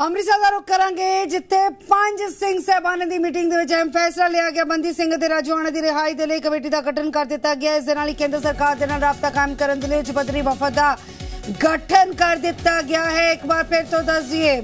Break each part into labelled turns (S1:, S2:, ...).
S1: ਅੰਮ੍ਰਿਤਸਰ ਦਾ ਰੁਖ ਕਰਾਂਗੇ, ਜਿੱਥੇ ਪੰਜ ਸਿੰਘ ਸਹਿਬਾਨਾਂ ਦੀ ਮੀਟਿੰਗ ਦੇ ਵਿੱਚ ਅਹਿਮ ਫੈਸਲਾ ਲਿਆ ਗਿਆ। ਬੰਦੀ ਸਿੰਘ ਅਤੇ ਰਾਜਵਾਨਾ ਦੀ ਰਿਹਾਈ ਦੇ ਲਈ ਕਮੇਟੀ ਦਾ ਗਠਨ ਕਰ ਦਿੱਤਾ ਗਿਆ। ਇਸ ਦੇ ਨਾਲ ਹੀ ਕੇਂਦਰ ਸਰਕਾਰ ਦੇ ਨਾਲ ਰਾਬਤਾ ਕਾਇਮ ਕਰਨ ਦੇ ਲਈ ਉੱਚ ਵਫਦ ਦਾ ਗਠਨ ਕਰ ਦਿੱਤਾ ਗਿਆ ਹੈ। ਇੱਕ ਵਾਰ ਫਿਰ ਤੋਂ ਦੱਸ ਦਈਏ,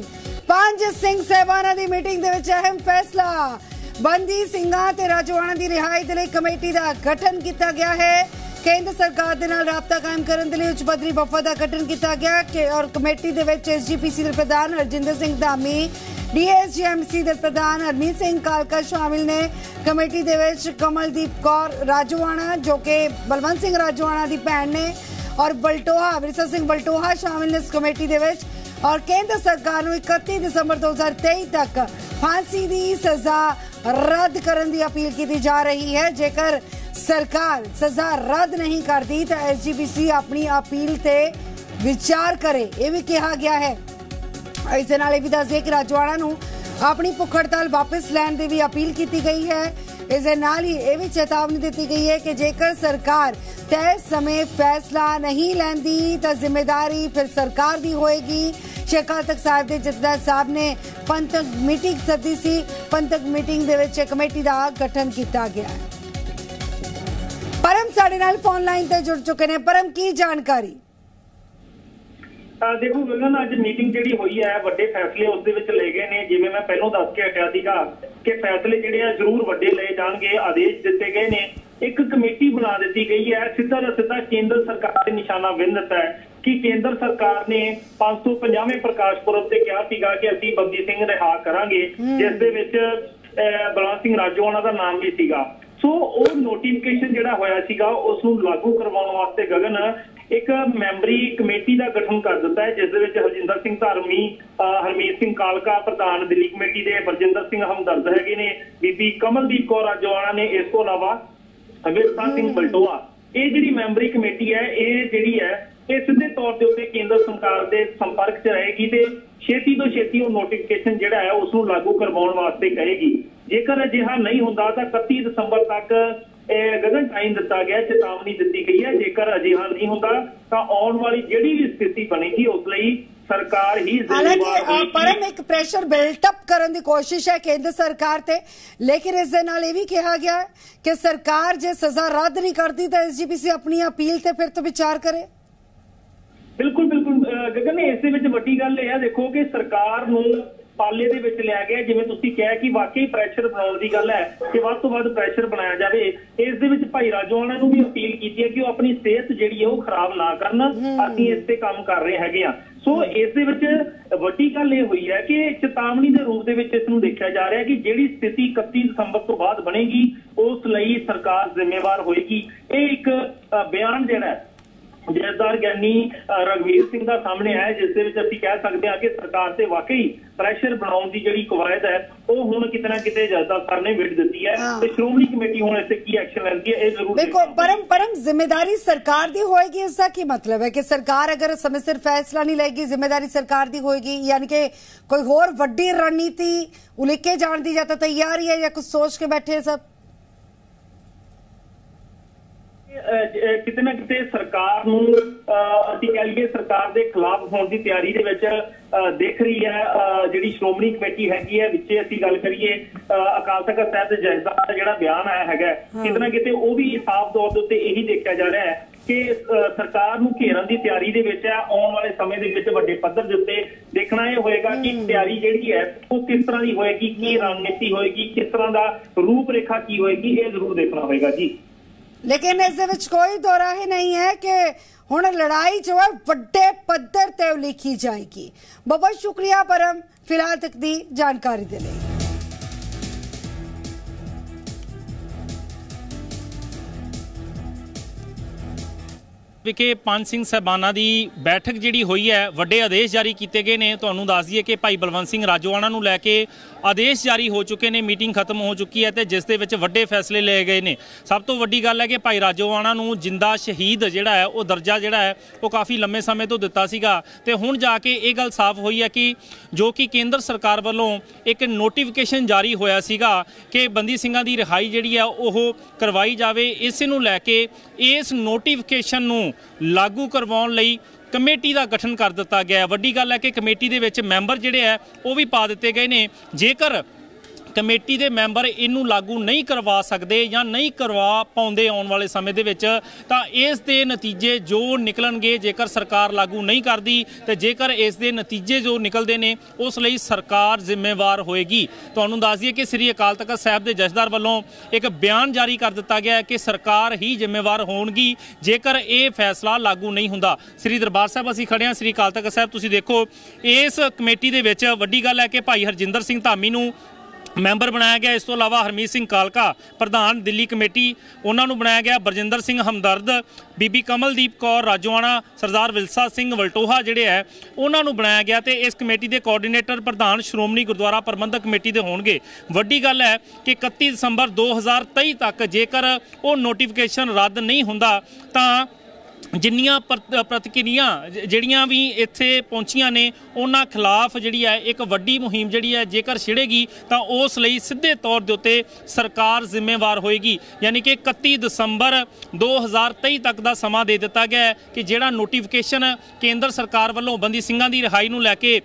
S1: ਪੰਜ ਸਿੰਘ ਸਹਿਬਾਨਾਂ ਦੀ ਮੀਟਿੰਗ ਦੇ ਵਿੱਚ ਅਹਿਮ ਫੈਸਲਾ ਬੰਦੀ ਸਿੰਘਾਂ ਤੇ ਰਾਜਵਾਨਾ ਦੀ ਰਿਹਾਈ ਦੇ ਲਈ ਕਮੇਟੀ ਦਾ ਗਠਨ ਕੀਤਾ ਗਿਆ ਹੈ। ਕੇਂਦਰ ਸਰਕਾਰ ਦੇ ਨਾਲ ਰਾਬਤਾ ਕਾਇਮ ਕਰਨ ਦੇ ਲਈ ਉੱਚ ਪੱਧਰੀ ਵਫਦ ਦਾ ਗਠਨ ਕੀਤਾ ਗਿਆ ਕਿ ਔਰ ਕਮੇਟੀ ਦੇ ਵਿੱਚ ਐਸਜੀਪੀਸੀ ਦੇ ਪ੍ਰਧਾਨ ਹਰਜਿੰਦਰ ਸਿੰਘ ਧਾਮੀ ਡੀਐਸਜੀਐਮਸੀ ਦੇ ਪ੍ਰਧਾਨ ਹਰਮੀਤ ਸਿੰਘ ਕਾਲਕਾ ਸ਼ਾਮਿਲ ਨੇ। ਕਮੇਟੀ ਦੇ ਵਿੱਚ ਕਮਲਦੀਪ ਕੌਰ ਰਾਜਵਾਨਾ ਜੋ ਕਿ ਬਲਵੰਤ ਸਿੰਘ ਰਾਜਵਾਨਾ ਦੀ ਭੈਣ ਨੇ ਔਰ ਬਲਟੋਹਾ ਵਿਰਸਾ ਸਿੰਘ ਬਲਟੋਹਾ ਸ਼ਾਮਿਲ ਨੇ ਇਸ ਕਮੇਟੀ ਦੇ ਵਿੱਚ ਔਰ ਕੇਂਦਰ ਸਰਕਾਰ ਨੂੰ 31 ਦਸੰਬਰ 2023 ਤੱਕ ਫਾਂਸੀ ਦੀ ਸਜ਼ਾ ਰੱਦ ਕਰਨ ਦੀ ਅਪੀਲ ਕੀਤੀ ਜਾ ਰਹੀ ਹੈ। ਜੇਕਰ ਸਰਕਾਰ ਸਜ਼ਾ ਰੱਦ ਨਹੀਂ ਕਰਦੀ ਤਾਂ ਐਸਜੀਪੀਸੀ ਆਪਣੀ ਅਪੀਲ ਤੇ ਵਿਚਾਰ ਕਰੇ। ਇਹ ਵੀ ਕਿਹਾ ਗਿਆ ਹੈ। ਇਸ ਦੇ ਨਾਲ ਇਹ ਵੀ ਦੱਸ ਕਿ ਰਾਜਵਾੜਾ ਨੂੰ ਆਪਣੀ ਭੁੱਖ ਹੜਤਾਲ ਵਾਪਸ ਲੈਣ ਦੀ ਵੀ ਅਪੀਲ ਕੀਤੀ ਗਈ ਹੈ। ਇਸ ਦੇ ਨਾਲ ਹੀ ਇਹ ਵੀ ਚੇਤਾਵਨੀ ਦਿੱਤੀ ਗਈ ਹੈ ਕਿ ਜੇਕਰ ਸਰਕਾਰ ਤੈਅ ਸਮੇਂ ਫੈਸਲਾ ਨਹੀਂ ਲੈਂਦੀ ਤਾਂ ਜ਼ਿੰਮੇਵਾਰੀ ਫਿਰ ਸਰਕਾਰ ਦੀ ਹੋਏਗੀ। ਸ਼ੇਖਾਲ ਤਖਤ ਸਾਹਿਬ ਦੇ ਜਥੇਦਾਰ ਸਾਹਿਬ ਨੇ ਪੰਥਕ ਮੀਟਿੰਗ ਸੱਦੀ ਸੀ। ਪੰਥਕ ਮੀਟਿੰਗ ਦੇ ਵਿੱਚ ਕਮੇਟੀ ਦਾ ਗਠਨ ਕੀਤਾ ਗਿਆ ਹੈ। ਪਰਮ ਸਾਡੇ ਨਾਲ ਫੋਨ ਲਾਈਨ ਤੇ ਜੁੜ ਚੁੱਕੇ ਨੇ। ਪਰਮ ਕੀ ਜਾਣਕਾਰੀ?
S2: ਦੇਖੋ ਗਗਨ ਅੱਜ ਮੀਟਿੰਗ ਜਿਹੜੀ ਹੋਈ ਹੈ ਵੱਡੇ ਫੈਸਲੇ ਉਸ ਦੇ ਵਿੱਚ ਲਏ ਗਏ ਨੇ। ਜਿਵੇਂ ਮੈਂ ਪਹਿਲਾਂ ਦੱਸ ਕੇ ਹਟਿਆ ਸੀਗਾ ਕਿ ਫੈਸਲੇ ਜਿਹੜੇ ਆ ਜ਼ਰੂਰ ਵੱਡੇ ਲਏ ਜਾਣਗੇ ਆਦੇਸ਼ ਦਿੱਤੇ ਗਏ ਨੇ। ਇੱਕ ਕਮੇਟੀ ਬਣਾ ਦਿੱਤੀ ਗਈ ਹੈ। ਸਿੱਧਾ ਦਾ ਸਿੱਧਾ ਕੇਂਦਰ ਸਰਕਾਰ ਦੇ ਨਿਸ਼ਾਨਾ ਬਿੰਨ ਦਿੱਤਾ ਹੈ ਕਿ ਕੇਂਦਰ ਸਰਕਾਰ ਨੇ 550ਵੇਂ ਪ੍ਰਕਾਸ਼ ਪੁਰਬ ਤੇ ਕਿਹਾ ਸੀਗਾ ਕਿ ਅਸੀਂ ਬੰਦੀ ਸਿੰਘ ਰਿਹਾ ਕਰਾਂਗੇ ਜਿਸ ਦੇ ਵਿੱਚ ਬਲਵੰਤ ਸਿੰਘ ਰਾਜੋਆਣਾ ਦਾ ਨਾਮ ਵੀ ਸੀਗਾ। ਸੋ ਉਹ ਨੋਟੀਫਿਕੇਸ਼ਨ ਜਿਹੜਾ ਹੋਇਆ ਸੀਗਾ ਉਸ ਨੂੰ ਲਾਗੂ ਕਰਵਾਉਣ ਵਾਸਤੇ ਗਗਨ ਇੱਕ ਮੈਂਬਰੀ ਕਮੇਟੀ ਦਾ ਗਠਨ ਕਰ ਦਿੱਤਾ ਹੈ, ਜਿਸ ਦੇ ਵਿੱਚ ਹਰਜਿੰਦਰ ਸਿੰਘ ਧਾਰਮੀ ਹਰਮੀਤ ਸਿੰਘ ਕਾਲਕਾ, ਪ੍ਰਧਾਨ ਦਿੱਲੀ ਕਮੇਟੀ ਦੇ ਬਰਜਿੰਦਰ ਸਿੰਘ ਹਮਦਰਦ ਹੈਗੇ ਨੇ, ਬੀਬੀ ਕਮਲਦੀਪ ਕੌਰ ਰਾਜਵਾਨਾ ਨੇ ਇਸ ਤੋਂ ਇਲਾਵਾ ਵਿਰਸਾ ਸਿੰਘ ਬਲਟੋਆ। ਇਹ ਜਿਹੜੀ ਮੈਂਬਰੀ ਕਮੇਟੀ ਹੈ, ਇਹ ਜਿਹੜੀ ਹੈ, ਇਹ ਸਿੱਧੇ ਤੌਰ ਤੇ ਉੱਤੇ ਕੇਂਦਰ ਸਰਕਾਰ ਦੇ ਸੰਪਰਕ 'ਚ ਰਹੇਗੀ ਤੇ ਛੇਤੀ ਤੋਂ ਛੇਤੀ ਉਹ ਨੋਟੀਫਿਕੇਸ਼ਨ ਜਿਹੜਾ ਹੈ ਉਸ ਨੂੰ ਲਾਗੂ ਕਰਵਾਉਣ ਵਾਸਤੇ ਕਹੇਗੀ। ਜੇਕਰ ਅਜਿਹਾ ਨਹੀਂ ਹੁੰਦਾ ਤਾਂ 31 ਦਸੰਬਰ ਤੱਕ ਇਹ ਗਗਨ ਟਾਈਮ ਦਿੱਤਾ ਗਿਆ ਚੇਤਾਵਨੀ ਦਿੱਤੀ ਗਈ ਹੈ। ਜੇਕਰ ਅਜਿਹਾ ਨਹੀਂ ਹੁੰਦਾ ਤਾਂ ਆਉਣ ਵਾਲੀ ਜਿਹੜੀ ਵੀ ਸਥਿਤੀ ਬਣੇਗੀ ਉਸ ਲਈ ਸਰਕਾਰ ਹੀ ਜ਼ਿੰਮੇਵਾਰ
S1: ਪਰਮ ਇੱਕ ਪ੍ਰੈਸ਼ਰ ਬਿਲਟ ਅਪ ਕਰਨ ਦੀ ਕੋਸ਼ਿਸ਼ ਹੈ ਕੇਂਦਰ ਸਰਕਾਰ ਤੇ ਲੇਕਿਨ ਇਸ ਦੇ ਨਾਲ ਇਹ ਵੀ ਕਿਹਾ ਗਿਆ ਹੈ ਕਿ ਸਰਕਾਰ ਜੇ ਸਜ਼ਾ ਰੱਦ ਨਹੀਂ ਕਰਦੀ ਤਾਂ ਐਸਜੀਪੀਸੀ ਆਪਣੀ ਅਪੀਲ ਤੇ ਫਿਰ ਤੋਂ ਵਿਚਾਰ ਕਰੇ।
S2: ਬਿਲਕੁਲ ਬਿਲਕੁਲ। ਗਗਨ ਇਸ ਦੇ ਵਿੱਚ ਵੱਡੀ ਗੱਲ ਇਹ ਹੈ ਦੇਖੋ ਕਿ ਸਰਕਾਰ ਨੂੰ ਪਾਲੇ ਦੇ ਵਿੱਚ ਲਿਆ ਗਿਆ ਜਿਵੇਂ ਤੁਸੀਂ ਕਿਹਾ ਕਿ ਵਾਕਈ ਪ੍ਰੈਸ਼ਰ ਬਣਾਉਣ ਦੀ ਗੱਲ ਹੈ ਕਿ ਵੱਧ ਤੋਂ ਵੱਧ ਪ੍ਰੈਸ਼ਰ ਬਣਾਇਆ ਜਾਵੇ। ਇਸ ਦੇ ਵਿੱਚ ਭਾਈ ਰਾਜੋਆਣਾ ਨੂੰ ਵੀ ਅਪੀਲ ਕੀਤੀ ਹੈ ਕਿ ਉਹ ਆਪਣੀ ਸਿਹਤ ਜਿਹੜੀ ਹੈ ਉਹ ਖਰਾਬ ਨਾ ਕਰਨ। ਅਸੀਂ ਇਸ ਤੇ ਕੰਮ ਕਰ ਰਹੇ ਹੈਗੇ ਆ। ਸੋ ਇਸ ਦੇ ਵਿੱਚ ਵੱਡੀ ਗੱਲ ਇਹ ਹੋਈ ਹੈ ਕਿ ਚੇਤਾਵਨੀ ਦੇ ਰੂਪ ਦੇ ਵਿੱਚ ਇਸ ਨੂੰ ਦੇਖਿਆ ਜਾ ਰਿਹਾ ਹੈ ਕਿ ਜਿਹੜੀ ਸਥਿਤੀ 31 ਦਸੰਬਰ ਤੋਂ ਬਾਅਦ ਬਣੇਗੀ ਉਸ ਲਈ ਸਰਕਾਰ ਜ਼ਿੰਮੇਵਾਰ ਹੋਏਗੀ। ਇਹ ਇੱਕ ਬਿਆਨ ਜਿਹੜਾ ਹੈ ਜੈਦਾਰ ਗਿਆਨੀ ਅ, ਰਘਵੀਰ ਸਿੰਘ ਦਾ ਸਾਹਮਣੇ ਆਇਆ ਜਿਸ ਦੇ ਵਿੱਚ ਅਸੀਂ ਕਹਿ ਸਕਦੇ ਹਾਂ ਕਿ ਸਰਕਾਰ ਤੇ ਵਾਕਈ ਪ੍ਰੈਸ਼ਰ ਬਣਾਉਣ ਦੀ ਜਿਹੜੀ ਕਵਾਇਦ ਹੈ ਉਹ ਹੁਣ ਕਿਤੇ ਨਾ ਕਿਤੇ ਜੈਦਾਰ ਸਰ ਨੇ ਵਿੜ ਦਿੱਤੀ ਹੈ। ਤੇ ਸ਼੍ਰੋਮਣੀ ਕਮੇਟੀ ਹੁਣ ਇਸ ਤੇ ਕੀ ਐਕਸ਼ਨ ਲੈਂਦੀ ਹੈ ਇਹ ਜ਼ਰੂਰ
S1: ਦੇਖੋ ਪਰਮ ਪਰਮ ਜ਼ਿੰਮੇਵਾਰੀ ਸਰਕਾਰ ਦੀ ਹੋਏਗੀ ਇਸ ਦਾ ਕੀ ਮਤਲਬ ਹੈ ਕਿ ਸਰਕਾਰ ਅਗਰ ਸਮੇਂ ਸਿਰ ਫੈਸਲਾ ਨਹੀਂ ਲਏਗੀ ਜ਼ਿੰਮੇਵਾਰੀ ਸਰਕਾਰ ਦੀ ਹੋਏਗੀ ਯਾਨੀ ਕਿ ਕੋਈ ਹੋਰ ਵੱਡੀ ਰਣਨੀਤੀ ਉਲੀਕੇ ਜਾਣ ਦੀ ਜਾਂ ਤਾਂ ਤਿਆਰੀ ਹੈ ਜਾਂ ਕੁਝ ਸੋਚ ਕੇ ਬੈਠੇ ਸਭ
S2: ਕਿਤੇ ਨਾ ਕਿਤੇ ਸਰਕਾਰ ਨੂੰ ਅਸੀਂ ਕਹਿ ਲਈਏ ਸਰਕਾਰ ਦੇ ਖਿਲਾਫ ਹੋਣ ਦੀ ਤਿਆਰੀ ਦੇ ਵਿੱਚ ਦਿਖ ਰਹੀ ਹੈ ਜਿਹੜੀ ਸ਼੍ਰੋਮਣੀ ਕਮੇਟੀ ਹੈਗੀ ਹੈ ਵਿੱਚੇ ਅਸੀਂ ਗੱਲ ਕਰੀਏ ਅਕਾਲ ਤਖਤ ਸਾਹਿਬ ਦੇ ਜਥੇਦਾਰ ਦਾ ਜਿਹੜਾ ਬਿਆਨ ਆਇਆ ਹੈਗਾ ਕਿਤੇ ਨਾ ਕਿਤੇ ਉਹ ਵੀ ਸਾਫ਼ ਤੌਰ ਦੇ ਉੱਤੇ ਇਹੀ ਦੇਖਿਆ ਜਾ ਰਿਹਾ ਹੈ ਕਿ ਸਰਕਾਰ ਨੂੰ ਘੇਰਨ ਦੀ ਤਿਆਰੀ ਦੇ ਵਿੱਚ ਹੈ ਆਉਣ ਵਾਲੇ ਸਮੇਂ ਦੇ ਵਿੱਚ ਵੱਡੇ ਪੱਧਰ ਦੇ ਉੱਤੇ ਦੇਖਣਾ ਇਹ ਹੋਏਗਾ ਕਿ ਤਿਆਰੀ ਜਿਹੜੀ ਹੈ ਉਹ ਕਿਸ ਤਰ੍ਹਾਂ ਦੀ ਹੋਏਗੀ ਕੀ ਰਣਨੀਤੀ ਹੋਏਗੀ ਕਿਸ ਤਰ੍ਹਾਂ ਦਾ ਰੂਪ ਰੇਖਾ ਕੀ ਹੋਏਗੀ ਇਹ ਜ਼ਰੂਰ ਦੇਖਣਾ ਹੋਏਗਾ ਜੀ।
S1: ਲੇਕਿਨ ਇਸ ਦੇ ਵਿੱਚ ਕੋਈ ਦੋਰਾਹੇ ਨਹੀਂ ਹੈ ਕਿ ਹੁਣ ਲੜਾਈ ਜੋ ਹੈ ਵੱਡੇ ਪੱਧਰ ਤੇ ਲਿਖੀ ਜਾਏਗੀ। ਬਹੁਤ ਸ਼ੁਕਰੀਆ ਪਰਮ। ਫਿਲਹਾਲ ਤੱਕ ਦੀ ਜਾਣਕਾਰੀ ਦੇ ਲਈ।
S3: ਵਿਖੇ ਪੰਜ ਸਿੰਘ ਸਹਿਬਾਨਾਂ ਦੀ ਬੈਠਕ ਜਿਹੜੀ ਹੋਈ ਹੈ, ਵੱਡੇ ਆਦੇਸ਼ ਜਾਰੀ ਕੀਤੇ ਗਏ ਨੇ। ਤੁਹਾਨੂੰ ਦੱਸ ਦਈਏ ਕਿ ਭਾਈ ਬਲਵੰਤ ਸਿੰਘ ਰਾਜੋਆਣਾ ਨੂੰ ਲੈ ਕੇ ਆਦੇਸ਼ ਜਾਰੀ ਹੋ ਚੁੱਕੇ ਨੇ, ਮੀਟਿੰਗ ਖਤਮ ਹੋ ਚੁੱਕੀ ਹੈ ਤੇ ਜਿਸ ਦੇ ਵਿੱਚ ਵੱਡੇ ਫੈਸਲੇ ਲਏ ਗਏ ਨੇ। ਸਭ ਤੋਂ ਵੱਡੀ ਗੱਲ ਹੈ ਕਿ ਭਾਈ ਰਾਜੋਆਣਾ ਨੂੰ ਜਿੰਦਾ ਸ਼ਹੀਦ ਜਿਹੜਾ ਹੈ, ਉਹ ਦਰਜਾ ਜਿਹੜਾ ਹੈ, ਉਹ ਕਾਫੀ ਲੰਮੇ ਸਮੇਂ ਤੋਂ ਦਿੱਤਾ ਸੀਗਾ। ਤੇ ਹੁਣ ਜਾ ਕੇ ਇਹ ਗੱਲ ਸਾਫ਼ ਹੋਈ ਹੈ ਕਿ ਜੋ ਕਿ ਕੇਂਦਰ ਸਰਕਾਰ ਵੱਲੋਂ ਇੱਕ ਨੋਟੀਫਿਕੇਸ਼ਨ ਜਾਰੀ ਹੋਇਆ ਸੀਗਾ ਕਿ ਬੰਦੀ ਸਿੰਘਾਂ ਦੀ ਰਿਹਾਈ ਜਿਹੜੀ ਹੈ, ਉਹ ਕਰਵਾਈ ਜਾਵੇ। ਇਸ ਨੂੰ ਲੈ ਕੇ ਇਸ ਨੋਟੀਫਿਕੇਸ਼ਨ ਨੂੰ ਲਾਗੂ ਕਰਵਾਉਣ ਲਈ ਕਮੇਟੀ ਦਾ ਗਠਨ ਕਰ ਦਿੱਤਾ ਗਿਆ ਹੈ। ਵੱਡੀ ਗੱਲ ਹੈ ਕਿ ਕਮੇਟੀ ਦੇ ਵਿੱਚ ਮੈਂਬਰ ਜਿਹੜੇ ਹੈ, ਉਹ ਵੀ ਪਾ ਦਿੱਤੇ ਗਏ ਨੇ। ਜੇਕਰ ਕਮੇਟੀ ਦੇ ਮੈਂਬਰ ਇਹਨੂੰ ਲਾਗੂ ਨਹੀਂ ਕਰਵਾ ਸਕਦੇ ਜਾਂ ਨਹੀਂ ਕਰਵਾ ਪਾਉਂਦੇ ਆਉਣ ਵਾਲੇ ਸਮੇਂ ਦੇ ਵਿੱਚ, ਤਾਂ ਇਸ ਦੇ ਨਤੀਜੇ ਜੋ ਨਿਕਲਣਗੇ, ਜੇਕਰ ਸਰਕਾਰ ਲਾਗੂ ਨਹੀਂ ਕਰਦੀ ਤੇ ਜੇਕਰ ਇਸ ਦੇ ਨਤੀਜੇ ਜੋ ਨਿਕਲਦੇ ਨੇ, ਉਸ ਲਈ ਸਰਕਾਰ ਜ਼ਿੰਮੇਵਾਰ ਹੋਏਗੀ। ਤੁਹਾਨੂੰ ਦੱਸ ਦਈਏ ਕਿ ਸ੍ਰੀ ਅਕਾਲ ਤਖਤ ਸਾਹਿਬ ਦੇ ਜਥੇਦਾਰ ਵੱਲੋਂ ਇੱਕ ਬਿਆਨ ਜਾਰੀ ਕਰ ਦਿੱਤਾ ਗਿਆ ਹੈ ਕਿ ਸਰਕਾਰ ਹੀ ਜ਼ਿੰਮੇਵਾਰ ਹੋਣਗੀ, ਜੇਕਰ ਇਹ ਫੈਸਲਾ ਲਾਗੂ ਨਹੀਂ ਹੁੰਦਾ। ਸ੍ਰੀ ਦਰਬਾਰ ਸਾਹਿਬ ਅਸੀਂ ਖੜੇ ਹਾਂ। ਸ੍ਰੀ ਅਕਾਲ ਤਖਤ ਸਾਹਿਬ, ਤੁਸੀਂ ਦੇਖੋ, ਇਸ ਕਮੇਟੀ ਦੇ ਵਿੱਚ ਵੱਡੀ ਗੱਲ ਹੈ ਕਿ ਭਾਈ ਹਰਜਿੰਦਰ ਸਿੰਘ ਧਾਮੀ ਨੂੰ ਮੈਂਬਰ ਬਣਾਇਆ ਗਿਆ। ਇਸ ਤੋਂ ਇਲਾਵਾ ਹਰਮੀਤ ਸਿੰਘ ਕਾਲਕਾ, ਪ੍ਰਧਾਨ ਦਿੱਲੀ ਕਮੇਟੀ, ਉਹਨਾਂ ਨੂੰ ਬਣਾਇਆ ਗਿਆ ਬਰਜਿੰਦਰ ਸਿੰਘ ਹਮਦਰਦ, ਬੀਬੀ ਕਮਲਦੀਪ ਕੌਰ ਰਾਜੋਆਣਾ, ਸਰਦਾਰ ਵਿਲਸਾ ਸਿੰਘ ਵਲਟੋਹਾ ਜਿਹੜੇ ਹੈ, ਉਹਨਾਂ ਨੂੰ ਬਣਾਇਆ ਗਿਆ ਤੇ ਇਸ ਕਮੇਟੀ ਦੇ ਕੋਆਰਡੀਨੇਟਰ ਪ੍ਰਧਾਨ ਸ਼੍ਰੋਮਣੀ ਗੁਰਦੁਆਰਾ ਪ੍ਰਬੰਧਕ ਕਮੇਟੀ ਦੇ ਹੋਣਗੇ। ਵੱਡੀ ਗੱਲ ਹੈ ਕਿ 31 ਦਸੰਬਰ 2023 ਤੱਕ ਜੇਕਰ ਉਹ ਨੋਟੀਫਿਕੇਸ਼ਨ ਰੱਦ ਨਹੀਂ ਹੁੰਦਾ, ਤਾਂ ਜਿੰਨੀਆਂ ਪ੍ਰ- ਪ੍ਰਤੀਕਿਰਿਆ ਜਿਹੜੀਆਂ ਵੀ ਇੱਥੇ ਪਹੁੰਚੀਆਂ ਨੇ, ਉਹਨਾਂ ਖਿਲਾਫ ਜਿਹੜੀ ਹੈ, ਇੱਕ ਵੱਡੀ ਮੁਹਿੰਮ ਜਿਹੜੀ ਹੈ, ਜੇਕਰ ਛਿੜੇਗੀ, ਤਾਂ ਉਸ ਲਈ ਸਿੱਧੇ ਤੌਰ ਦੇ ਉੱਤੇ ਸਰਕਾਰ ਜ਼ਿੰਮੇਵਾਰ ਹੋਏਗੀ। ਯਾਨੀ ਕਿ 31 ਦਸੰਬਰ 2023 ਤੱਕ ਦਾ ਸਮਾਂ ਦੇ ਦਿੱਤਾ ਗਿਆ ਹੈ ਕਿ ਜਿਹੜਾ ਨੋਟੀਫਿਕੇਸ਼ਨ ਕੇਂਦਰ ਸਰਕਾਰ ਵੱਲੋਂ ਬੰਦੀ ਸਿੰਘਾਂ ਦੀ ਰਿਹਾਈ ਨੂੰ ਲੈ ਕੇ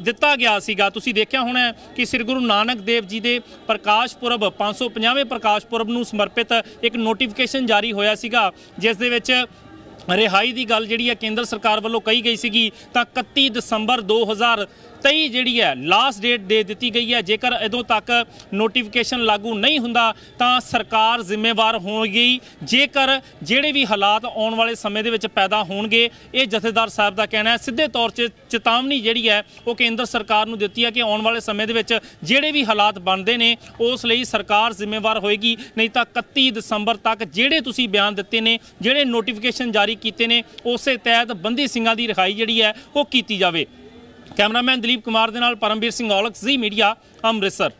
S3: ਦਿੱਤਾ ਗਿਆ ਸੀਗਾ। ਤੁਸੀਂ ਦੇਖਿਆ ਹੋਣਾ ਕਿ ਸ੍ਰੀ ਗੁਰੂ ਨਾਨਕ ਦੇਵ ਜੀ ਦੇ ਪ੍ਰਕਾਸ਼ ਪੁਰਬ 550ਵੇਂ ਪ੍ਰਕਾਸ਼ ਪੁਰਬ ਨੂੰ ਸਮਰਪਿਤ ਇੱਕ ਨੋਟੀਫਿਕੇਸ਼ਨ ਜਾਰੀ ਹੋਇਆ ਸੀਗਾ, ਜਿਸ ਦੇ ਵਿੱਚ ਰਿਹਾਈ ਦੀ ਗੱਲ ਜਿਹੜੀ ਹੈ ਕੇਂਦਰ ਸਰਕਾਰ ਵੱਲੋਂ ਕਹੀ ਗਈ ਸੀਗੀ ਤਾਂ 31 ਦਸੰਬਰ 2023 ਜਿਹੜੀ ਹੈ ਲਾਸਟ ਡੇਟ ਦੇ ਦਿੱਤੀ ਗਈ ਹੈ। ਜੇਕਰ ਇਦੋਂ ਤੱਕ ਨੋਟੀਫਿਕੇਸ਼ਨ ਲਾਗੂ ਨਹੀਂ ਹੁੰਦਾ, ਤਾਂ ਸਰਕਾਰ ਜ਼ਿੰਮੇਵਾਰ ਹੋਵੇਗੀ। ਜੇਕਰ ਜਿਹੜੇ ਵੀ ਹਾਲਾਤ ਆਉਣ ਵਾਲੇ ਸਮੇਂ ਦੇ ਵਿੱਚ ਪੈਦਾ ਹੋਣਗੇ, ਇਹ ਜਥੇਦਾਰ ਸਾਹਿਬ ਦਾ ਕਹਿਣਾ ਹੈ। ਸਿੱਧੇ ਤੌਰ 'ਤੇ ਚੇਤਾਵਨੀ ਜਿਹੜੀ ਹੈ, ਉਹ ਕੇਂਦਰ ਸਰਕਾਰ ਨੂੰ ਦਿੱਤੀ ਹੈ ਕਿ ਆਉਣ ਵਾਲੇ ਸਮੇਂ ਦੇ ਵਿੱਚ ਜਿਹੜੇ ਵੀ ਹਾਲਾਤ ਬਣਦੇ ਨੇ, ਉਸ ਲਈ ਸਰਕਾਰ ਜ਼ਿੰਮੇਵਾਰ ਹੋਏਗੀ ਨਹੀਂ ਤਾਂ 31 ਦਸੰਬਰ ਤੱਕ ਜਿਹੜੇ ਤੁਸੀਂ ਬਿਆਨ ਦਿੱਤੇ ਨੇ, ਜਿਹੜੇ ਨੋਟੀਫਿਕੇਸ਼ਨ ਜਾਰੀ ਕੀਤੇ ਨੇ, ਉਸੇ ਤਹਿਤ ਬੰਦੀ ਸਿੰਘਾਂ ਦੀ ਰਿਹਾਈ ਜਿਹੜੀ ਹੈ, ਉਹ ਕੀਤੀ ਜਾਵੇ। ਕੈਮਰਾਮੈਨ ਦਲੀਪ ਕੁਮਾਰ ਦੇ ਨਾਲ ਪਰਮਵੀਰ ਸਿੰਘ ਔਲਖ ਜ਼ੀ ਮੀਡੀਆ ਅੰਮ੍ਰਿਤਸਰ।